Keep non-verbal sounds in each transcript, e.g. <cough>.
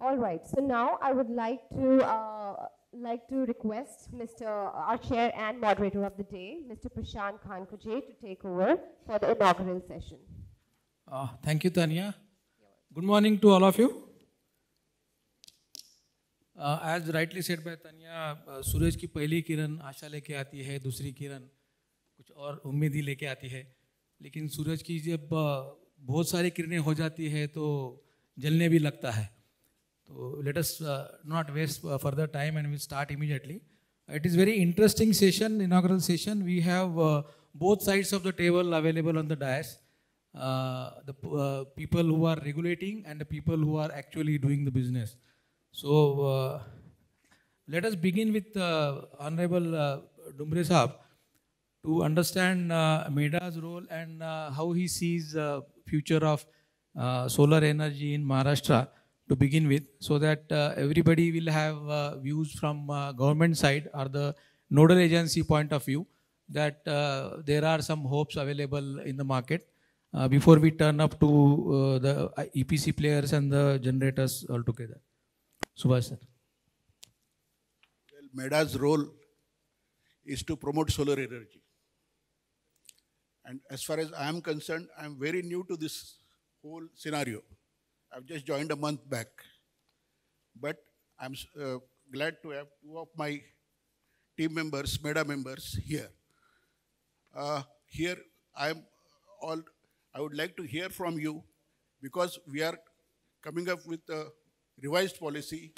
All right. So now I would like to uh, like to request Mr. our chair and moderator of the day, Mr. Prashant Khan Khankuje, to take over for the inaugural session. Uh, thank you, Tanya. Good morning to all of you. Uh, as rightly said by Tanya, uh, सूरज की पहली किरण आशा लेके आती है दूसरी किरण कुछ और उम्मीद ही लेके आती है लेकिन सूरज की जब uh, बहुत सारी किरणें हो जाती है तो जलने भी लगता है Let us uh, not waste uh, further time and we start immediately. It is very interesting session, inaugural session. We have uh, both sides of the table available on the dais. The people who are regulating and the people who are actually doing the business. So let us begin with Honorable uh, Dumbre Saab to understand MEDA's role and how he sees the future of solar energy in Maharashtra to begin with so that uh, everybody will have uh, views from uh, government side or the nodal agency point of view that uh, there are some hopes available in the market uh, before we turn up to uh, the EPC players and the generators altogether. Subhash sir. Well, MEDA's role is to promote solar energy. And as far as I am concerned, I am very new to this whole scenario. I've just joined a month back. But I'm uh, glad to have two of my team members, MEDA members here. Uh, here, I'm all, I would like to hear from you because we are coming up with a revised policy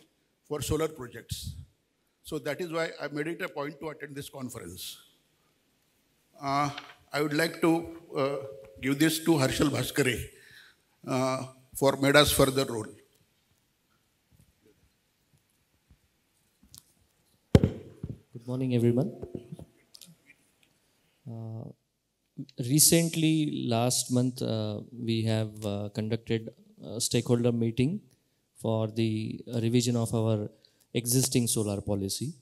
for solar projects. So that is why I made it a point to attend this conference. Uh, I would like to uh, give this to Harshal Bhaskare uh, for MEDA's further role. Good morning, everyone. Uh, recently, last month, uh, we have uh, conducted a stakeholder meeting for the revision of our existing solar policy.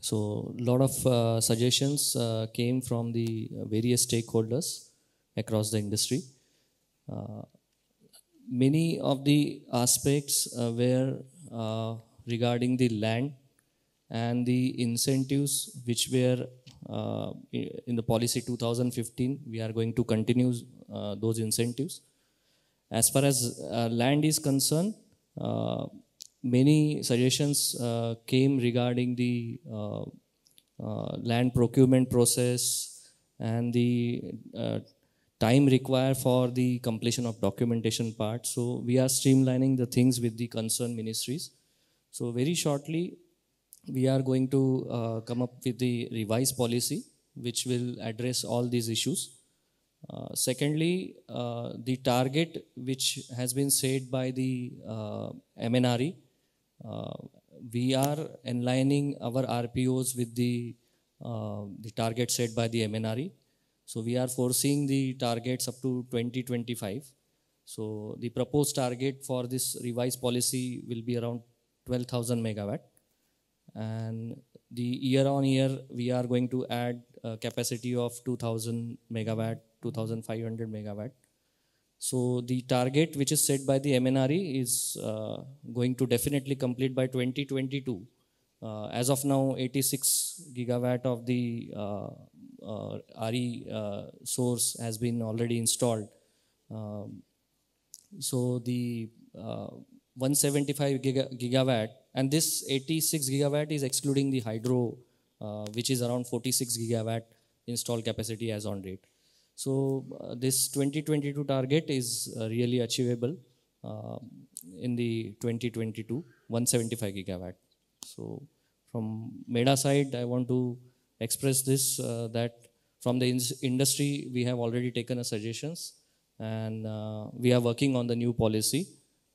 So, a lot of uh, suggestions uh, came from the various stakeholders across the industry. Uh, many of the aspects uh, were uh, regarding the land and the incentives which were uh, in the policy 2015 we are going to continue uh, those incentives. As far as uh, land is concerned uh, many suggestions came regarding the land procurement process and the time required for the completion of documentation part so we are streamlining the things with the concerned ministries so very shortly we are going to uh, come up with the revised policy which will address all these issues. Uh, secondly, uh, the target which has been set by the uh, MNRE, uh, we are aligning our RPOs with the, uh, the target set by the MNRE. So we are foreseeing the targets up to 2025. So the proposed target for this revised policy will be around 12,000 megawatt. And the year on year we are going to add capacity of 2000 megawatt 2500 megawatt. So the target which is set by the mnre is uh, going to definitely complete by 2022 uh, as of now 86 gigawatt of the uh, re uh, source has been already installed um, so the uh, 175 giga- gigawatt, and this 86 gigawatt is excluding the hydro, uh, which is around 46 gigawatt installed capacity as on date. So uh, this 2022 target is uh, really achievable uh, in the 2022 175 gigawatt. So from MEDA side, I want to express this uh, that from the ins- industry we have already taken a suggestions and uh, we are working on the new policy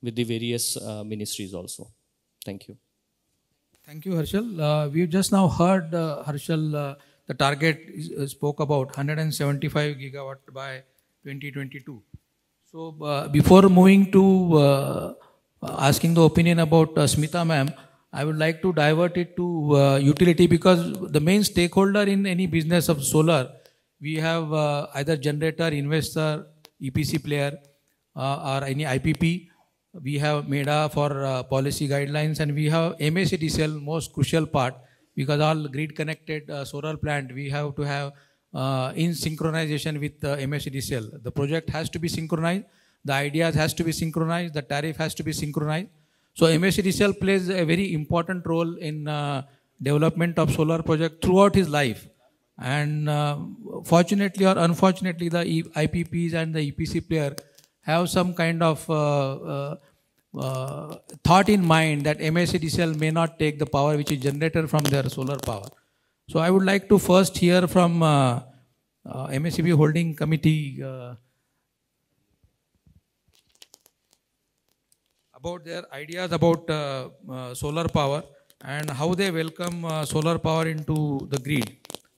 with the various uh, ministries also. Thank you. Thank you, Harshal. Uh, we've just now heard uh, Harshal, uh, the target is, spoke about 175 gigawatt by 2022. So before moving to asking the opinion about Smita ma'am, I would like to divert it to uh, utility because the main stakeholder in any business of solar, we have uh, either generator, investor, EPC player, uh, or any IPP we have MEDA for uh, policy guidelines, and we have MSEDCL, most crucial part, because all grid connected uh, solar plant, we have to have uh, in synchronization with uh. The project has to be synchronized, the ideas has to be synchronized, the tariff has to be synchronized. So MSEDCL plays a very important role in uh, development of solar project throughout his life. And uh, fortunately or unfortunately, the IPPs and the EPC player have some kind of uh, uh, uh, thought in mind that MSEDCL may not take the power which is generated from their solar power. So I would like to first hear from uh, uh, Holding Committee about their ideas about uh, uh, solar power and how they welcome uh, solar power into the grid.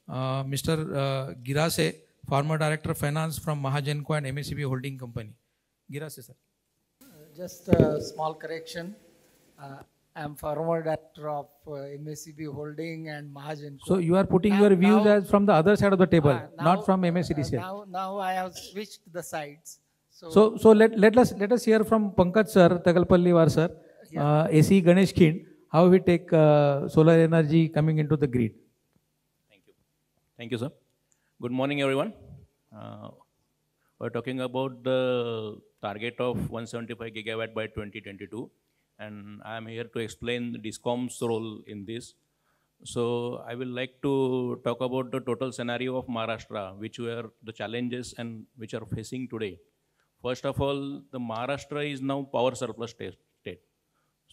Uh, Mr. Uh, Girase, former Director of Finance from Mahagenco and MSEB Holding Company. Girase, sir. Just a small correction. Uh, I'm former director of uh, MSEB Holding and Mahajan. So you are putting Now- your views now- as from the other side of the table, Uh, now- not from uh, MSEDCL. Now, now I have switched the sides. So, So, so let, let us let us hear from Pankaj sir, Tagalpalliwar sir, uh, AC Ganesh Khind, how we take uh, solar energy coming into the grid. Thank you. Thank you, sir. Good morning, everyone. Uh, We're talking about the target of 175 gigawatt by 2022, and I am here to explain the DISCOM's role in this. So I will like to talk about the total scenario of Maharashtra, which were the challenges and which are facing today. First of all, the Maharashtra is now power surplus state.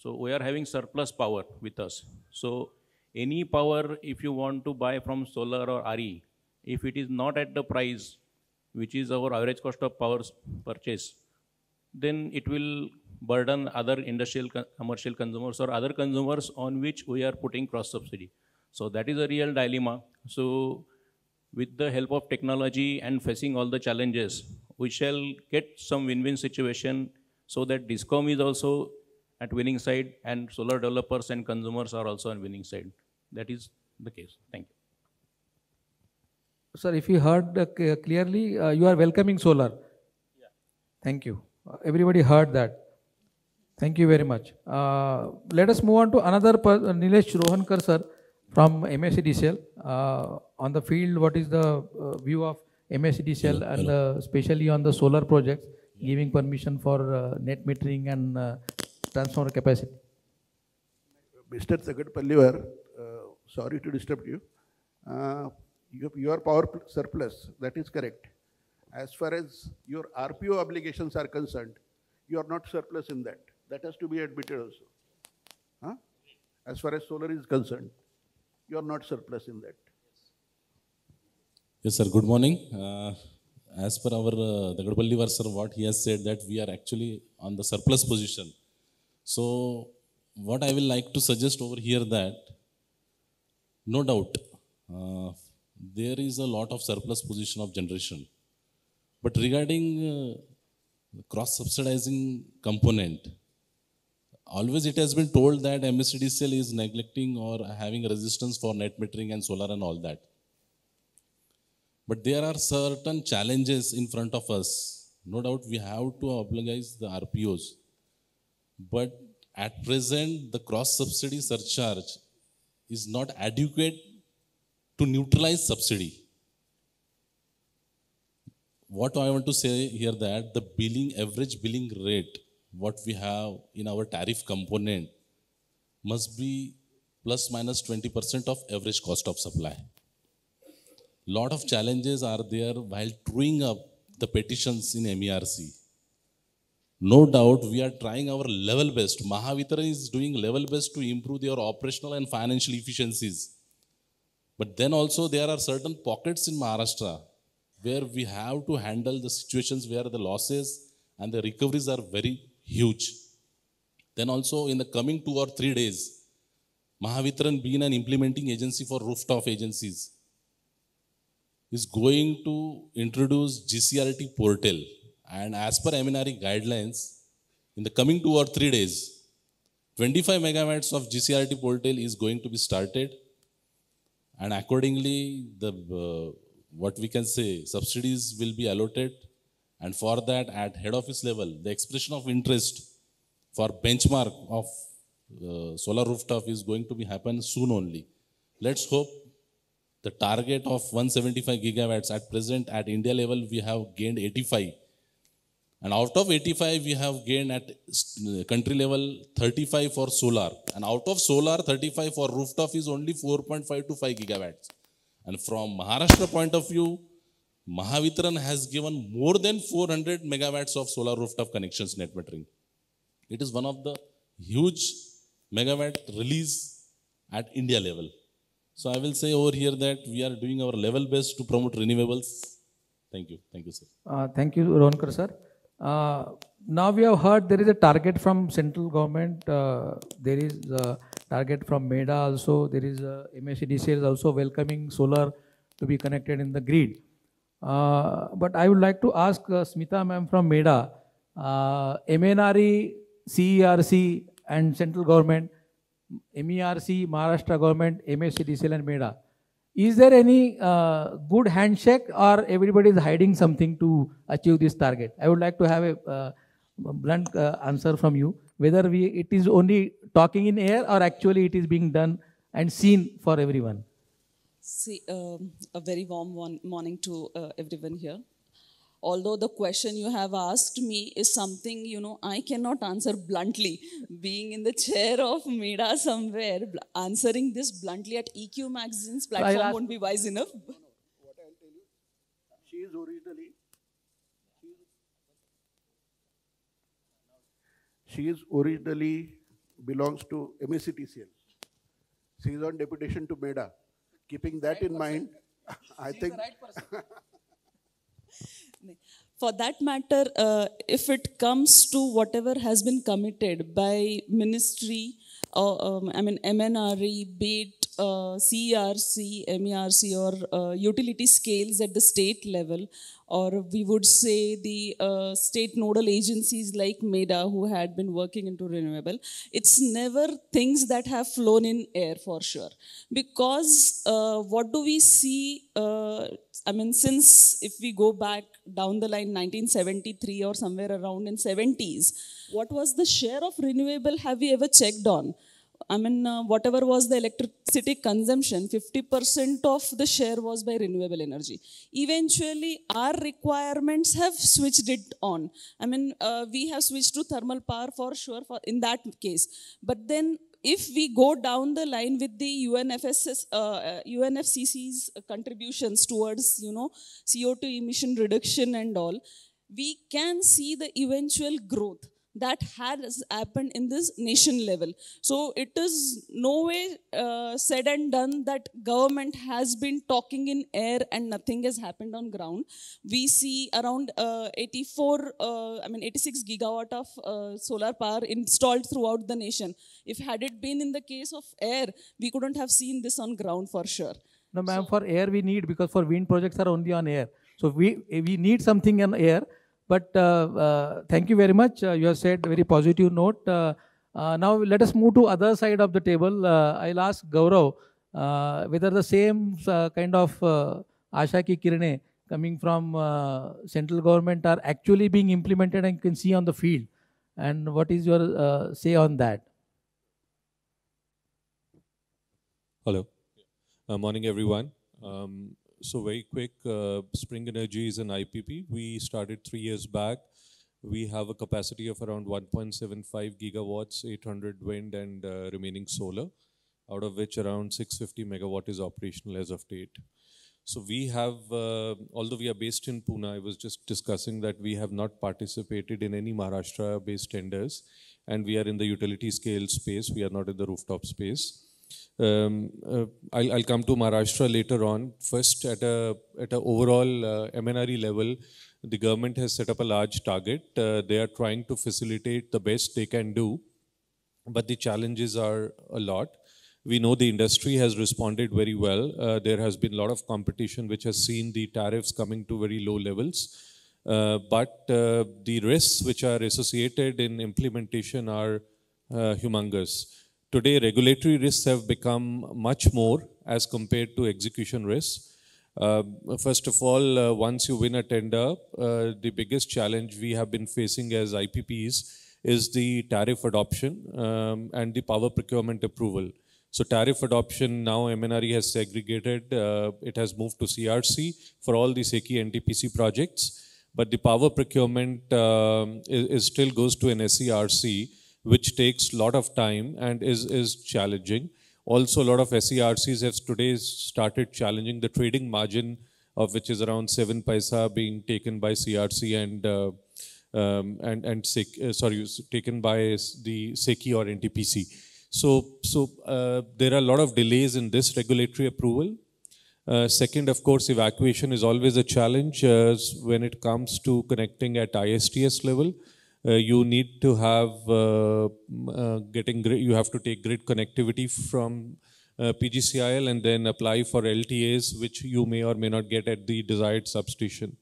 So we are having surplus power with us. So any power, if you want to buy from solar or RE, if it is not at the price which is our average cost of power purchase, then it will burden other industrial, commercial consumers or other consumers on which we are putting cross subsidy. So that is a real dilemma. So with the help of technology and facing all the challenges, we shall get some win-win situation so that DISCOM is also at winning side and solar developers and consumers are also on winning side. That is the case. Thank you. Sir, if you heard uh, clearly, uh, you are welcoming solar. Yeah. Thank you. Uh, Everybody heard that. Thank you very much. Uh, Let us move on to another, per- uh, Nilesh Rohankar sir from MSEDCL. Uh, On the field, what is the uh, view of MSEDCL and uh, especially on the solar projects, giving permission for uh, net metering and uh, transformer capacity? Mr. Sagadpallivar, uh, sorry to disturb you. Uh, you- Your power surplus, that is correct. As far as your RPO obligations are concerned, you are not surplus in that. That has to be admitted also. Huh? As far as solar is concerned, you are not surplus in that. Yes, sir. Good morning. Uh, As per our uh, Dagadpallivar sir, what he has said that we are actually on the surplus position. So what I will like to suggest over here that no doubt uh, there is a lot of surplus position of generation. But regarding uh, cross subsidizing component, always it has been told that MSEDCL is neglecting or having resistance for net metering and solar and all that. But there are certain challenges in front of us. No doubt we have to oblige the RPOs. But at present, the cross subsidy surcharge is not adequate to neutralize subsidy. What I want to say here that the billing, average billing rate, what we have in our tariff component must be plus minus 20% of average cost of supply lot of challenges are there while truing up the petitions in MERC. No doubt we are trying our level best. Mahavitran is doing level best to improve their operational and financial efficiencies. But then also there are certain pockets in Maharashtra where we have to handle the situations where the losses and the recoveries are very huge. Then also in the coming two or three days, Mahavitran being an implementing agency for rooftop agencies, is going to introduce GCRT portal. And as per MNRE guidelines, in the coming two or three days, 25 megawatts of GCRT portal is going to be started. And accordingly, the uh, what we can say subsidies will be allotted. And for that, at head office level, the expression of interest for benchmark of uh, solar rooftop is going to be happen soon only. Let's hope the target of 175 gigawatts at present at India level we have gained 85 and out of 85 we have gained at uh, country level 35 for solar and out of solar 35 for rooftop is only 4.5 to 5 gigawatts and from Maharashtra point of view Mahavitran has given more than 400 megawatts of solar rooftop connections net metering. It is one of the huge megawatt release at India level. So I will say over here that we are doing our level best to promote renewables. Thank you. Thank you, sir. Uh, Thank you, Ronkar sir. Uh, Now we have heard there is a target from central government, uh, there is a target from MEDA also, there is a MSCDC is also welcoming solar to be connected in the grid. Uh, But I would like to ask uh, Smita ma'am from MEDA, uh, MNRE, CERC and central government, MERC, Maharashtra government, MSEDCL and MEDA. Is there any uh, good handshake or everybody is hiding something to achieve this target? I would like to have a uh, blunt uh, answer from you, whether we, it is only talking in air or actually it is being done and seen for everyone. See, um, a very warm morning to uh, everyone here. Although the question you have asked me is something, you know, I cannot answer bluntly. Being in the chair of MEDA somewhere, bl- answering this bluntly at EQ Magazine's platform ask- won't be wise enough. No, no. What I'll tell you, she is originally. She is originally belongs to MSETCL. She is on deputation to MEDA. Keeping that in mind, <laughs> I think. <laughs> For that matter, uh, if it comes to whatever has been committed by ministry, um, I mean MNRE, be it uh, CERC, MERC, or uh, utility scales at the state level, or we would say the uh, state nodal agencies like MEDA who had been working into renewable, it's never things that have flown in air for sure. Because uh, what do we see? Uh, I mean, since if we go back down the line, 1973 or somewhere around in 70s, what was the share of renewable? Have we ever checked on? I mean, uh, whatever was the electricity consumption, 50% of the share was by renewable energy. Eventually, our requirements have switched it on. I mean, uh, we have switched to thermal power for sure for, in that case. But then if we go down the line with the UNFSS, uh, uh, UNFCC's contributions towards, you know, CO2 emission reduction and all, we can see the eventual growth that has happened in this nation level. So it is no way uh, said and done that government has been talking in air and nothing has happened on ground. We see around uh, 84, uh, I mean 86 gigawatt of uh, solar power installed throughout the nation. If had it been in the case of air, we couldn't have seen this on ground for sure. No, ma'am, for air we need because for wind projects are only on air. So we we need something on air. But uh, uh, thank you very much. Uh, you have said a very positive note. Now let us move to other side of the table. I'll ask Gaurav whether the same kind of Asha ki kirne coming from central government are actually being implemented and you can see on the field. And what is your say on that? Hello. Uh, morning, everyone. Um, so very quick, uh, Sprng Energy is an IPP. We started three years back. We have a capacity of around 1.75 gigawatts, 800 wind and uh, remaining solar, out of which around 650 megawatt is operational as of date. So we have, uh, although we are based in Pune, I was just discussing that we have not participated in any Maharashtra-based tenders, and we are in the utility scale space. We are not in the rooftop space. Um, uh, I'll, I'll come to Maharashtra later on. First, at a at a overall uh, MNRE level, the government has set up a large target. Uh, they are trying to facilitate the best they can do, but the challenges are a lot. We know the industry has responded very well. Uh, there has been a lot of competition, which has seen the tariffs coming to very low levels. Uh, but uh, the risks which are associated in implementation are humongous. Today, regulatory risks have become much more as compared to execution risks. Uh, first of all, uh, once you win a tender, uh, the biggest challenge we have been facing as IPPs is the tariff adoption um, and the power procurement approval. So tariff adoption now MNRE has segregated. Uh, it has moved to CRC for all the SECI NTPC projects, but the power procurement um, is, is still goes to an SERC, which takes a lot of time and is is challenging. Also, a lot of SERCs have today started challenging the trading margin of which is around seven paisa being taken by CRC and uh, um, and and uh, sorry taken by the SECI or NTPC. So, so uh, there are a lot of delays in this regulatory approval. Uh, second, of course, evacuation is always a challenge uh, when it comes to connecting at ISTS level. Uh, you need to have uh, uh, getting you have to take grid connectivity from PGCIL and then apply for LTAs, which you may or may not get at the desired substation.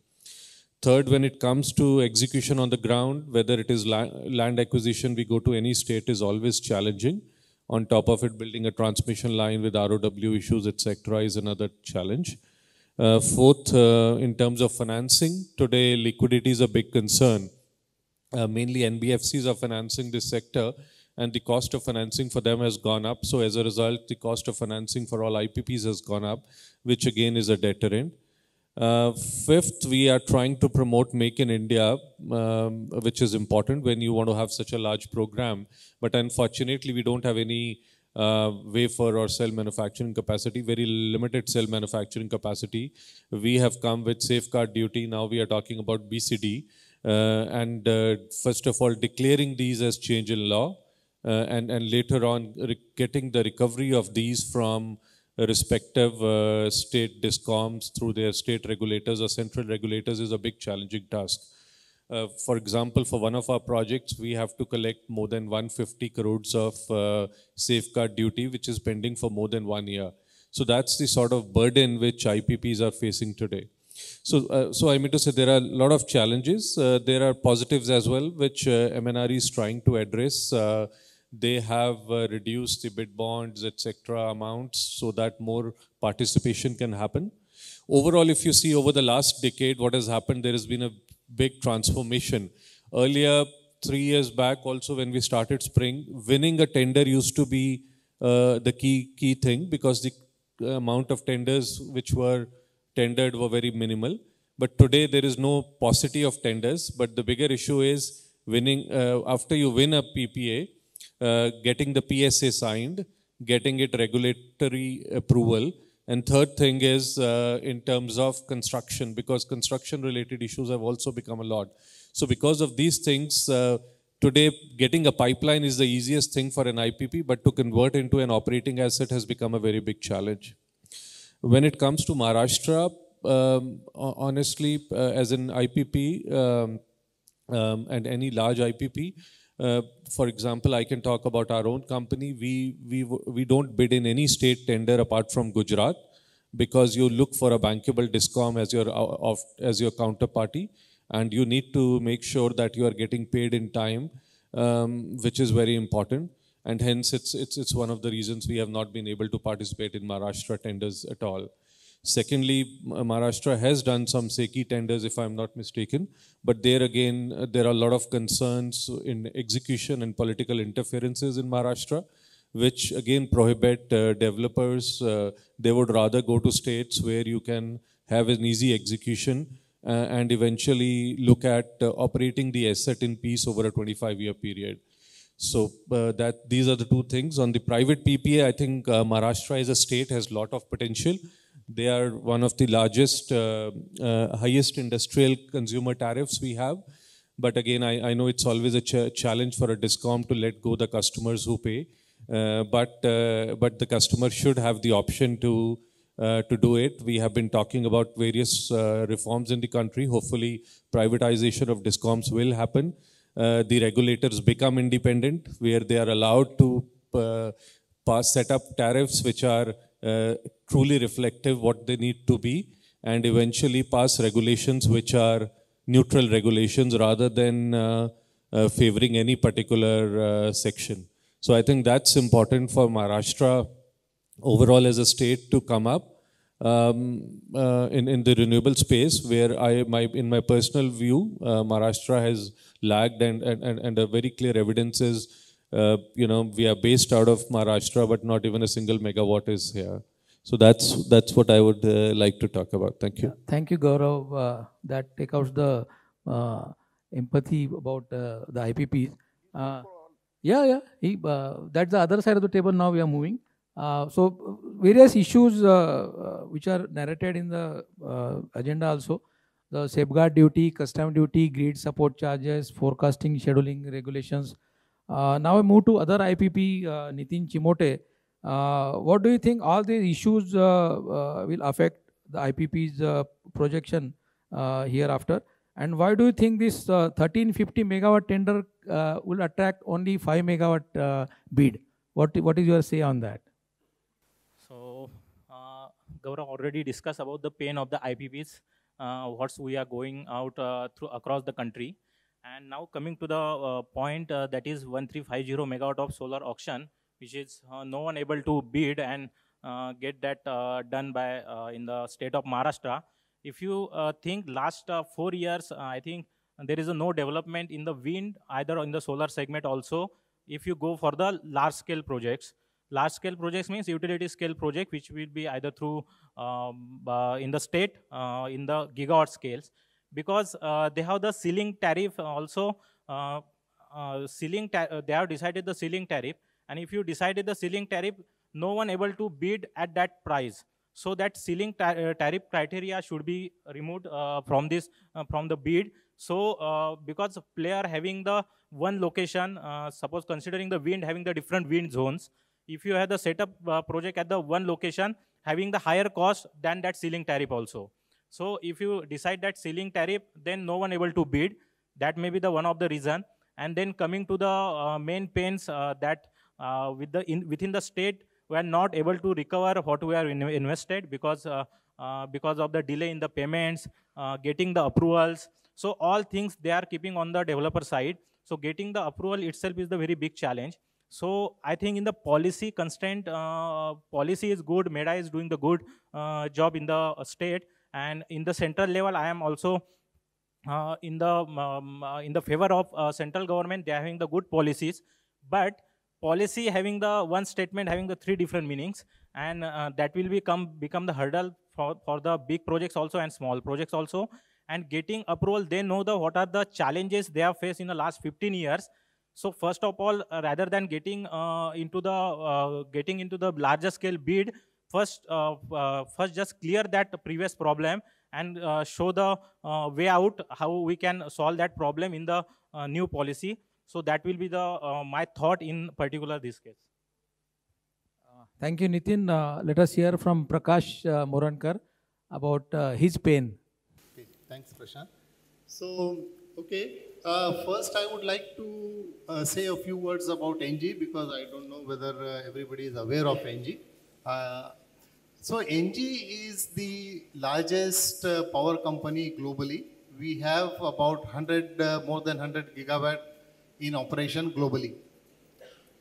Third, when it comes to execution on the ground, whether it is la land acquisition, we go to any state is always challenging. On top of it, building a transmission line with ROW issues, etc., is another challenge. Uh, fourth, uh, in terms of financing, today liquidity is a big concern. Uh, mainly NBFCs are financing this sector, and the cost of financing for them has gone up. So as a result, the cost of financing for all IPPs has gone up, which again is a deterrent. Uh, fifth, we are trying to promote Make in India, um, which is important when you want to have such a large program. But unfortunately, we don't have any uh, wafer or cell manufacturing capacity, very limited cell manufacturing capacity. We have come with safeguard duty. Now we are talking about BCD. Uh, and uh, first of all, declaring these as change in law. Uh, and, and later on, getting the recovery of these from respective uh, state discoms through their state regulators or central regulators is a big challenging task. Uh, for example, for one of our projects, we have to collect more than 150 crores of uh, safeguard duty, which is pending for more than one year. So that's the sort of burden which IPPs are facing today. So, uh, so I mean to say there are a lot of challenges. Uh, there are positives as well, which uh, MNRE is trying to address they have uh, reduced the bid bonds, etc. amounts so that more participation can happen. Overall, if you see over the last decade, what has happened, there has been a big transformation. Earlier, three years back, also when we started Sprng, winning a tender used to be uh, the key key thing because the amount of tenders which were tendered were very minimal. But today there is no paucity of tenders. But the bigger issue is winning uh, after you win a PPA, uh, getting the PSA signed, getting it regulatory approval. And third thing is uh, in terms of construction, because construction related issues have also become a lot. So because of these things, uh, today getting a pipeline is the easiest thing for an IPP, but to convert into an operating asset has become a very big challenge. When it comes to Maharashtra, um, honestly, uh, as an IPP um, um, and any large IPP, uh, for example, I can talk about our own company. We, we, we don't bid in any state tender apart from Gujarat because you look for a bankable discom as your, of, as your counterparty and you need to make sure that you are getting paid in time, um, which is very important. And hence, it's, it's, it's one of the reasons we have not been able to participate in Maharashtra tenders at all. Secondly, Maharashtra has done some SECI tenders, if I'm not mistaken, but there again, uh, there are a lot of concerns in execution and political interferences in Maharashtra, which again prohibit uh, developers. Uh, they would rather go to states where you can have an easy execution uh, and eventually look at uh, operating the asset in peace over a 25-year period. So uh, that these are the two things. On the private PPA, I think Maharashtra as a state has a lot of potential. They are one of the largest, uh, uh, highest industrial consumer tariffs we have. But again, I, I know it's always a ch challenge for a discom to let go the customers who pay. Uh, but uh, but the customer should have the option to uh, to do it. We have been talking about various uh, reforms in the country. Hopefully, privatization of discoms will happen. The regulators become independent, where they are allowed to pass set up tariffs which are uh, truly reflective what they need to be and eventually pass regulations which are neutral regulations rather than uh, uh, favoring any particular uh, section. So I think that's important for Maharashtra overall as a state to come up. Um, uh, in, in the renewable space where I, my, in my personal view, uh, Maharashtra has lagged and, and, and, a very clear evidence is, uh, you know, we are based out of Maharashtra, but not even a single megawatt is here. So that's, that's what I would uh, like to talk about. Thank you. Thank you, Gaurav. Uh, that take out the uh, empathy about the IPPs. Yeah, yeah. He, that's the other side of the table. Now we are moving. Uh, so various issues uh, uh, which are narrated in the agenda also. The safeguard duty, custom duty, grid support charges, forecasting, scheduling regulations. Uh, now I move to other IPP, uh, Nitin Chimote. Uh, what do you think all these issues will affect the IPP's projection hereafter? And why do you think this uh, 1350 megawatt tender will attract only 5 megawatt bid? What, what is your say on that? Gaurav already discussed about the pain of the IPPs, uh, what we are going out uh, through across the country. And now coming to the uh, point uh, that is 1350 megawatt of solar auction, which is uh, no one able to bid and uh, get that done by in the state of Maharashtra. If you think last four years, I think there is no development in the wind, either in the solar segment also. If you go for the large scale projects, large scale projects means utility scale project, which will be either through um, uh, in the state, uh, in the gigawatt scales, because uh, they have the ceiling tariff also. Uh, uh, ceiling ta- uh, they have decided the ceiling tariff, and if you decided the ceiling tariff, no one able to bid at that price. So that ceiling ta- uh, tariff criteria should be removed from this from the bid. So because player having the one location, suppose considering the wind having the different wind zones, if you have the setup uh, project at the one location having the higher cost than that ceiling tariff also. So if you decide that ceiling tariff, then no one able to bid. That may be the one of the reason. And then coming to the uh, main pains uh, that uh, with the in, within the state we are not able to recover what we are in, invested because uh, uh, because of the delay in the payments, uh, getting the approvals. So all things they are keeping on the developer side. So getting the approval itself is the very big challenge. So I think in the policy constraint, uh, policy is good. MEDA is doing the good uh, job in the uh, state, and in the central level, I am also uh, in the um, uh, in the favor of uh, central government. They are having the good policies, but policy having the one statement having the three different meanings, and that will become become the hurdle for for the big projects also and small projects also. And getting approval, they know the what are the challenges they have faced in the last 15 years so first of all, uh, rather than getting uh, into the uh, getting into the larger scale bid, first uh, uh, first just clear that previous problem and uh, show the uh, way out how we can solve that problem in the uh, new policy. So that will be the uh, my thought in particular this case. Thank you, Nitin. Uh, let us hear from Prakash uh, Morankar about uh, his pain. Okay, thanks, Prashant. So, okay, uh, first I would like to uh, say a few words about ENGIE because I don't know whether uh, everybody is aware of ENGIE. Uh, so, ENGIE is the largest uh, power company globally. We have about 100, uh, more than 100 gigawatt in operation globally.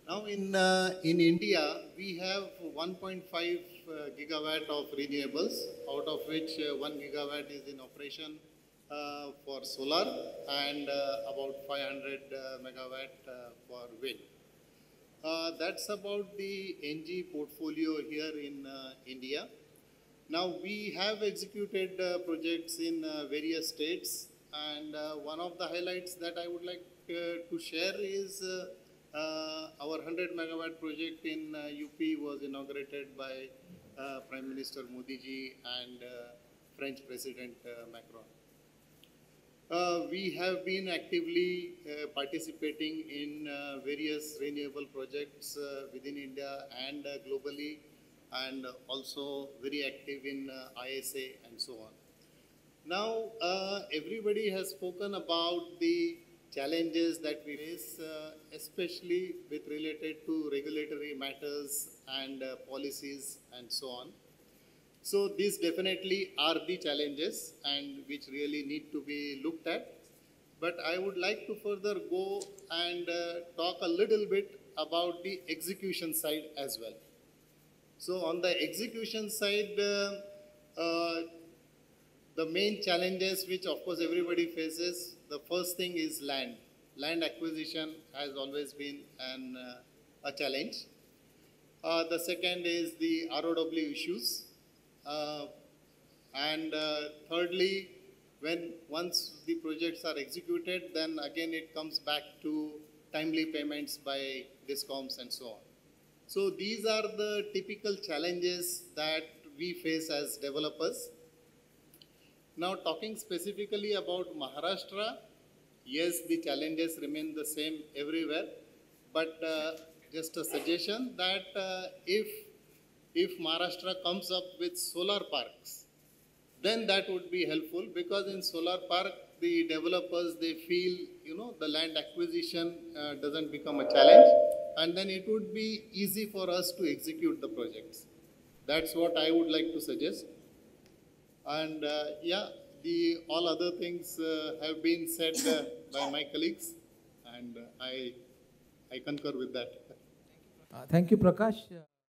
Now in, in India, we have 1.5 uh, gigawatt of renewables, out of which uh, 1 gigawatt is in operation for solar and uh, about 500 uh, megawatt uh, for wind. Uh, that's about the ENGIE portfolio here in uh, India. Now we have executed uh, projects in uh, various states and uh, one of the highlights that I would like uh, to share is uh, uh, our 100 megawatt project in uh, UP was inaugurated by uh, Prime Minister Modi ji and uh, French President uh, Macron. Uh, we have been actively uh, participating in uh, various renewable projects uh, within India and uh, globally, and also very active in uh, ISA and so on. Now, everybody has spoken about the challenges that we face, especially with related to regulatory matters and policies and so on. So these definitely are the challenges and which really need to be looked at. But I would like to further go and uh, talk a little bit about the execution side as well. So on the execution side, uh, uh, the main challenges which of course everybody faces, the first thing is land. Land acquisition has always been an, uh, a challenge. Uh, the second is the ROW issues. Uh, and uh, thirdly, when once the projects are executed, then again it comes back to timely payments by discoms and so on. So these are the typical challenges that we face as developers. Now talking specifically about Maharashtra, yes, the challenges remain the same everywhere, but uh, just a suggestion that uh, if if Maharashtra comes up with solar parks, then that would be helpful because in solar park the developers they feel you know the land acquisition uh, doesn't become a challenge. And then it would be easy for us to execute the projects. That's what i would like to suggest. And uh, yeah the all other things uh, have been said uh, by my colleagues. And uh, i i concur with that. Uh, Thank you, Prakash.